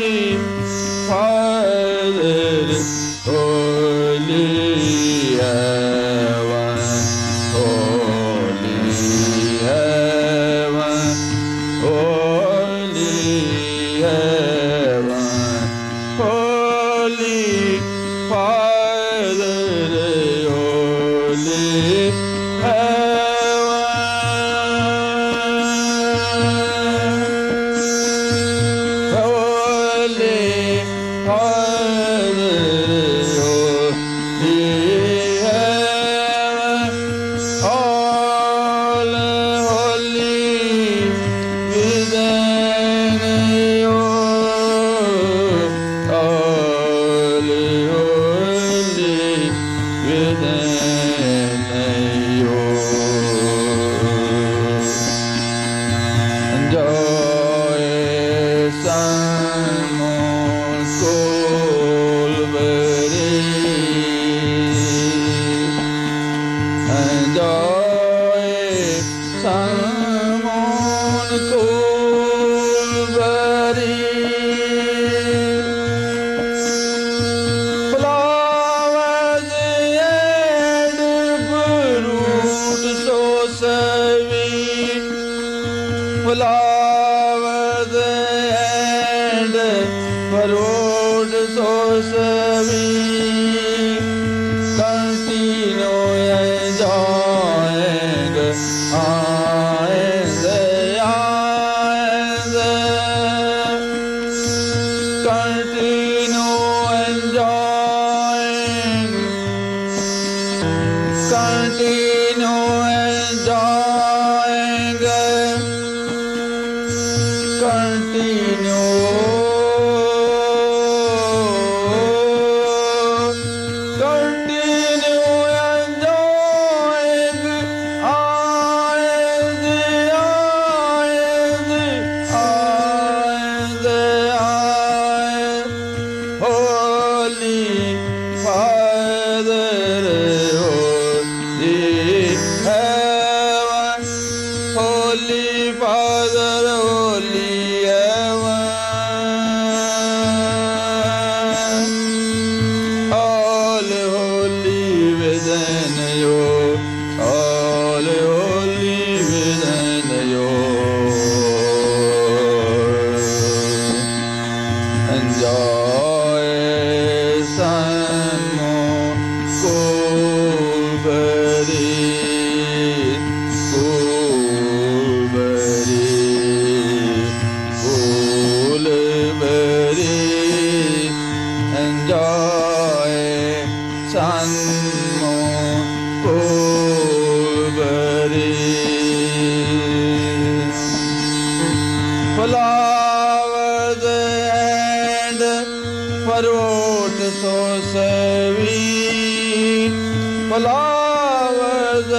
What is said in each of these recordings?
Benim kaderim ölüye within and so sweet flowers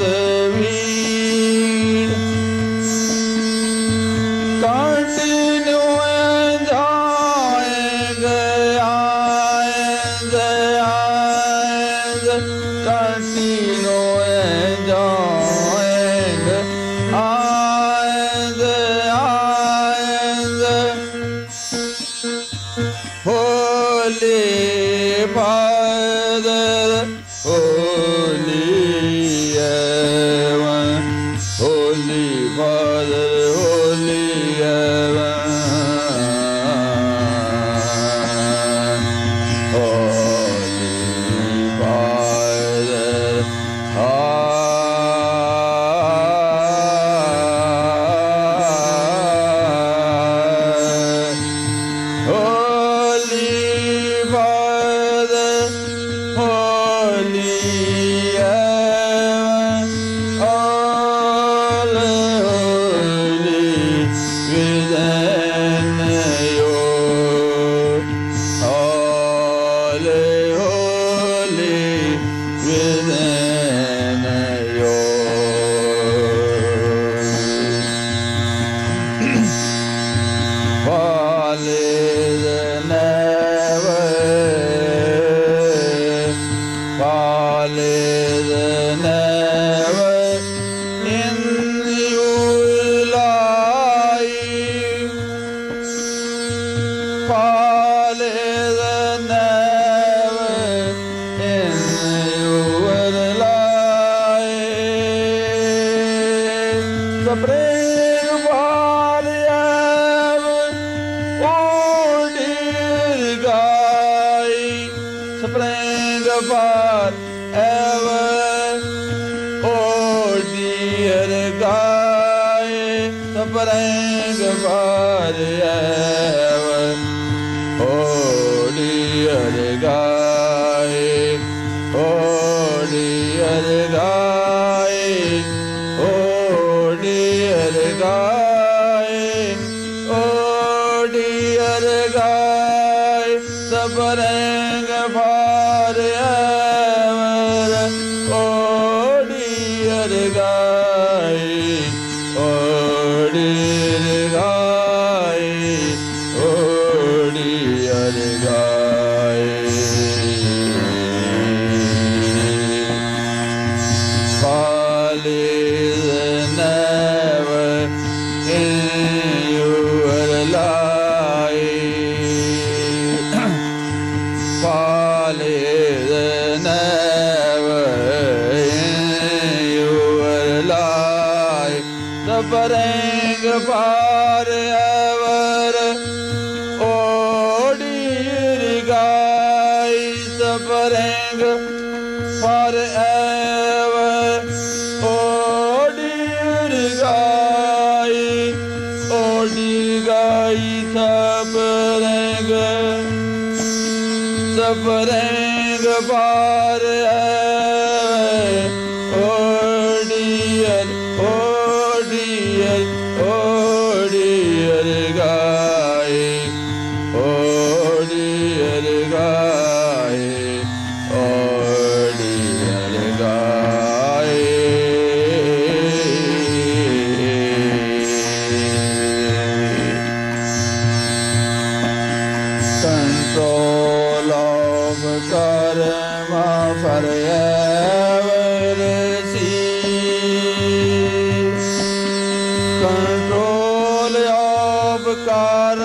and in कर गाय सब रंग भा परेंग पर गाई ओडी गाई सब रेंग सब रेंग बार ਡੋਲ ਆਪ ਕਰ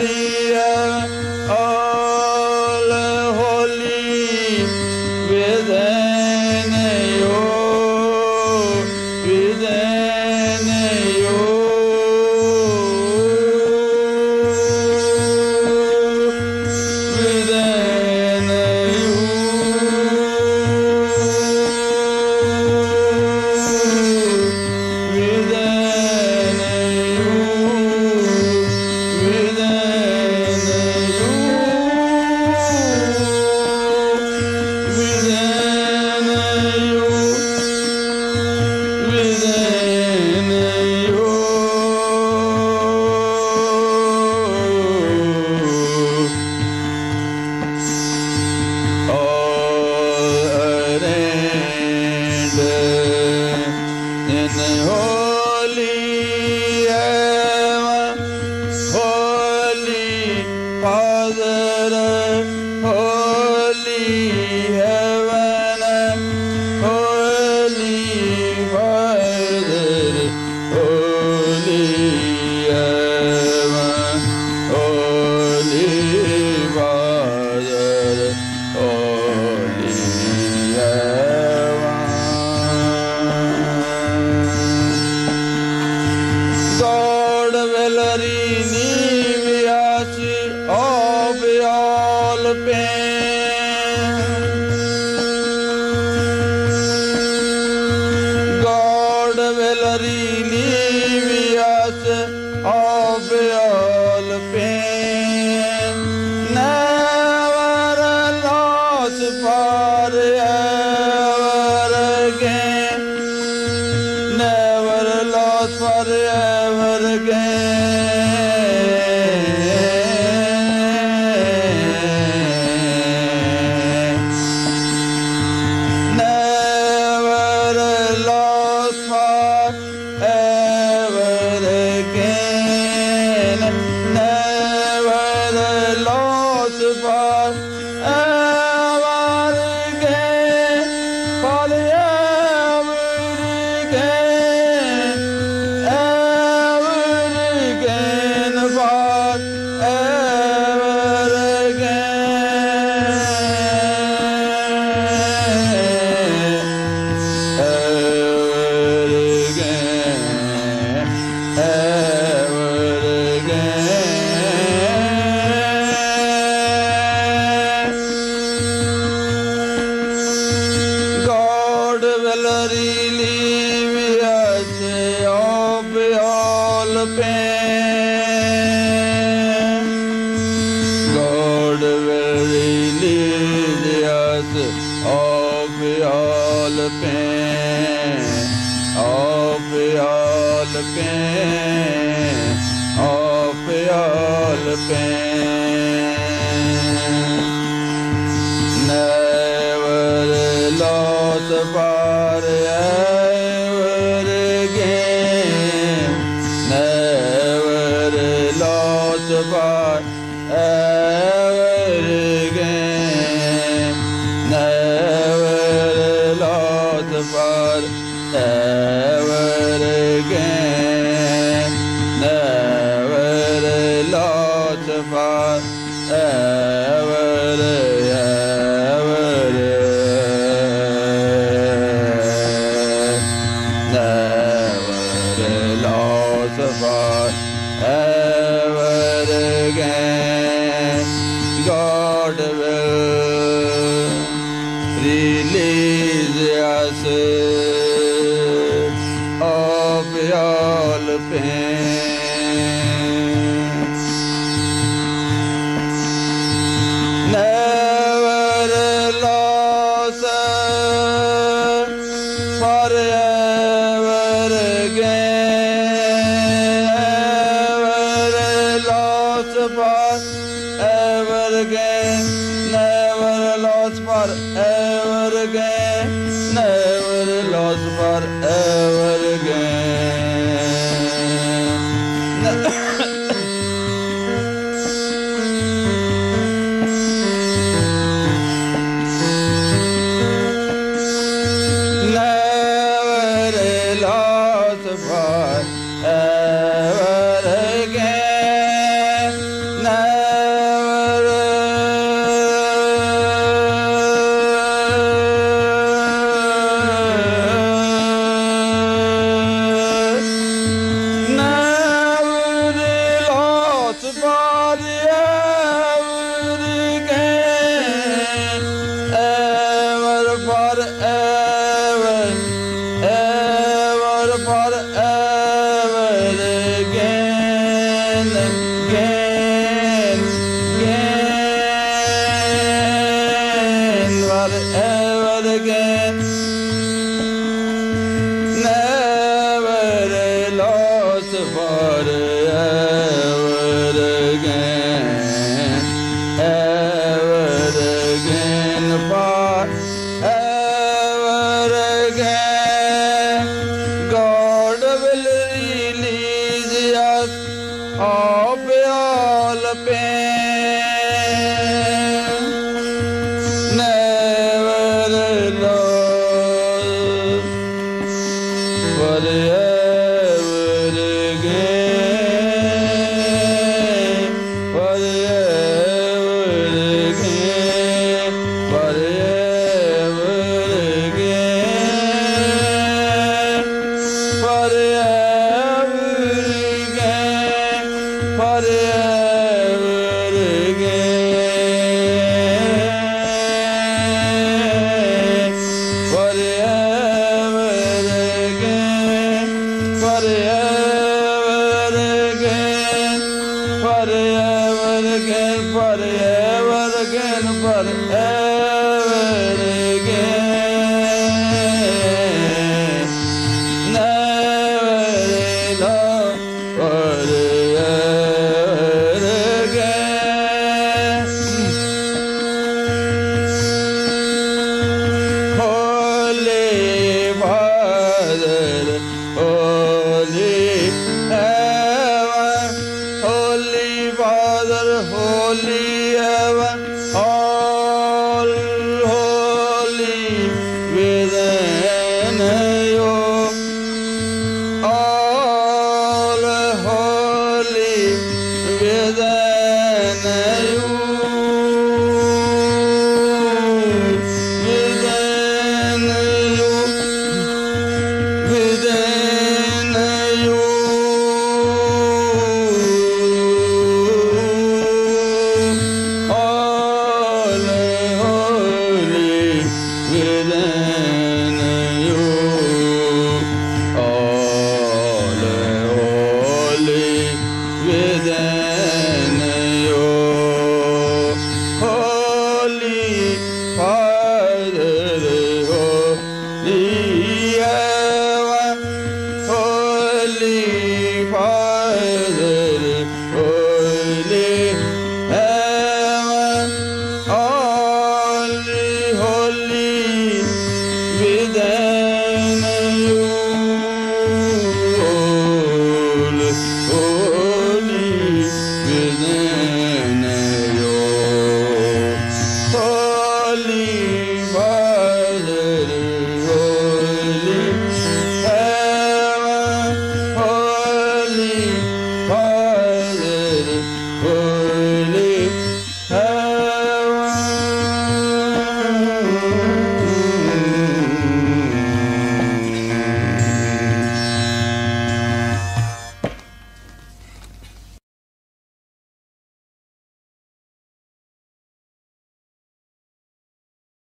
holy, Liviyası of all pain.